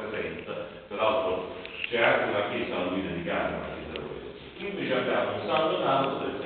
presenza, peraltro c'è anche una chiesa a lui dedicata, una chiesa a questo. Qui invece abbiamo un santo nato del